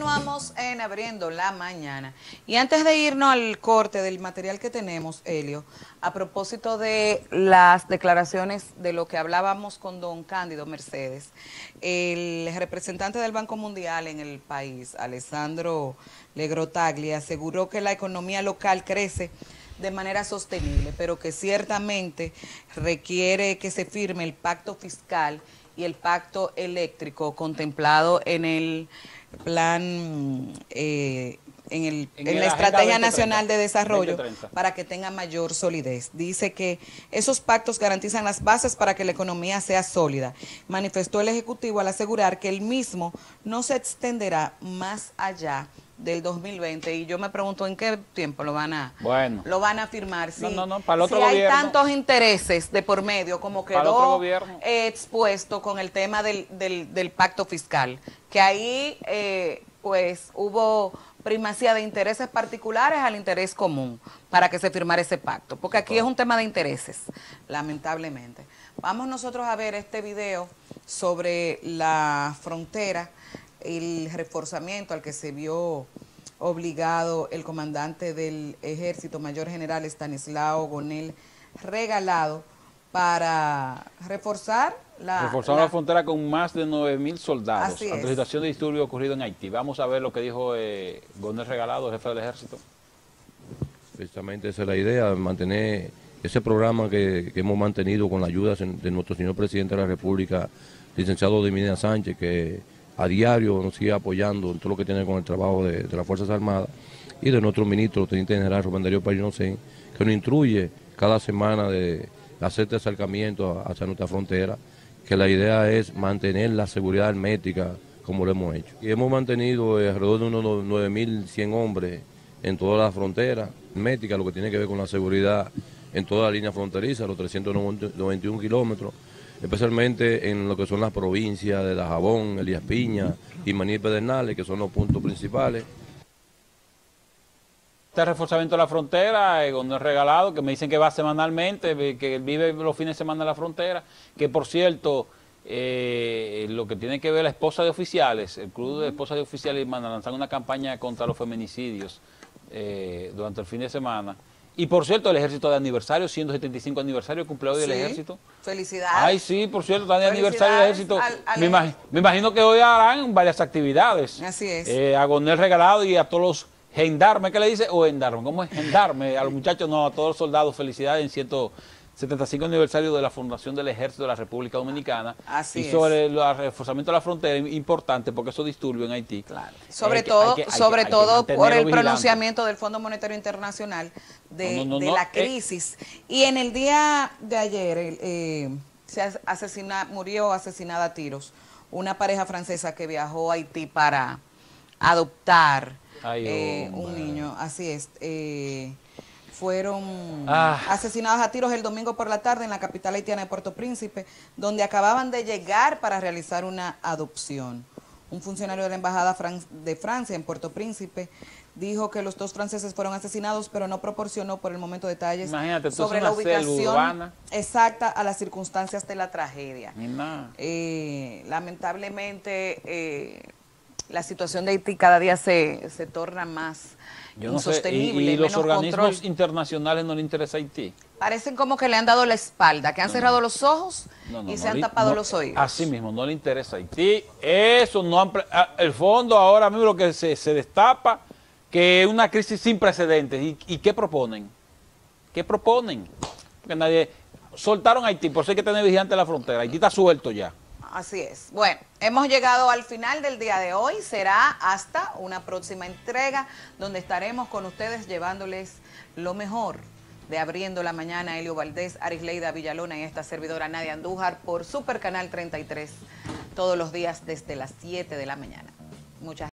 Continuamos en Abriendo la Mañana. Y antes de irnos al corte del material que tenemos, Helio, a propósito de las declaraciones de lo que hablábamos con don Cándido Mercedes, el representante del Banco Mundial en el país, Alessandro Legrotaglia, aseguró que la economía local crece de manera sostenible, pero que ciertamente requiere que se firme el pacto fiscal y el pacto eléctrico contemplado en el plan, eh, en, el, en, la Estrategia Nacional de Desarrollo para que tenga mayor solidez. Dice que esos pactos garantizan las bases para que la economía sea sólida. Manifestó el Ejecutivo al asegurar que el mismo no se extenderá más allá del 2020 y yo me pregunto en qué tiempo lo van a bueno. lo van a firmar si, no, no, para el otro si hay tantos intereses de por medio como quedó expuesto con el tema del, del, del pacto fiscal que ahí eh, pues hubo primacía de intereses particulares al interés común para que se firmara ese pacto, porque aquí es un tema de intereses, lamentablemente. Vamos nosotros a ver este video sobre la frontera, el reforzamiento al que se vio obligado el comandante del ejército, mayor general Estanislao Gonel Regalado, para reforzar la, Reforzar la, frontera con más de 9.000 soldados ante la situación de disturbio ocurrido en Haití. Vamos a ver lo que dijo eh, Gonel Regalado, jefe del ejército. Precisamente esa es la idea, mantener ese programa que, hemos mantenido con la ayuda de nuestro señor presidente de la República, licenciado Dimina Sánchez, que a diario nos sigue apoyando en todo lo que tiene con el trabajo de, las Fuerzas Armadas, y de nuestro ministro, teniente general Rubén Darío que nos instruye cada semana de hacer este acercamiento hacia nuestra frontera, que la idea es mantener la seguridad hermética como lo hemos hecho. Y hemos mantenido alrededor de unos 9.100 hombres en toda la frontera hermética, lo que tiene que ver con la seguridad en toda la línea fronteriza, los 391 kilómetros, especialmente en lo que son las provincias de Dajabón, Elías Piña y Maní Pedernales, que son los puntos principales. Este reforzamiento de la frontera, eh, es regalado, que me dicen que va semanalmente, que vive los fines de semana en la frontera, que por cierto, eh, lo que tiene que ver la esposa de oficiales, el club de esposas de oficiales van a lanzar una campaña contra los feminicidios eh, durante el fin de semana. Y por cierto, el ejército de aniversario, 175 aniversario, cumpleaños del ejército. Felicidades. Ay, sí, por cierto, está de aniversario del ejército. me, imagino, que hoy harán varias actividades. Así es. a Gonel Regalado y a todos los gendarme, ¿qué le dice? O gendarme, ¿cómo es gendarme? A los muchachos, no, a todos los soldados, felicidades en 175 aniversario de la fundación del Ejército de la República Dominicana. Así y sobre el reforzamiento de la frontera, importante porque eso disturbios en Haití. Claro. Sobre todo, sobre todo por el pronunciamiento del Fondo Monetario Internacional de, la eh. crisis. y en el día de ayer eh, se asesina, murió asesinada a tiros una pareja francesa que viajó a Haití para adoptar eh, un niño, así es. Eh, fueron ah. asesinados a tiros el domingo por la tarde en la capital haitiana de Puerto Príncipe, donde acababan de llegar para realizar una adopción. Un funcionario de la Embajada de Francia en Puerto Príncipe dijo que los dos franceses fueron asesinados, pero no proporcionó por el momento detalles sobre la ubicación exacta a las circunstancias de la tragedia. Eh, lamentablemente la situación de Haití cada día se, se torna más insostenible. ¿Y, los organismos internacionales no le interesa Haití? Parecen como que le han dado la espalda, que han cerrado los ojos y se han tapado los oídos. Así mismo, no le interesa Haití. Eso no han, ah, el fondo ahora mismo lo que se, se destapa, que es una crisis sin precedentes. ¿Y, ¿Y, qué proponen? ¿Qué proponen? Porque nadie... Soltaron a Haití, por eso hay que tener vigilante la frontera. Haití está suelto ya. Así es. Bueno, hemos llegado al final del día de hoy. Será hasta una próxima entrega donde estaremos con ustedes llevándoles lo mejor de Abriendo la Mañana. Elio Valdés, Arisleida Villalona y esta servidora Nadia Andújar por Super Canal 33 todos los días desde las 7 de la mañana. Muchas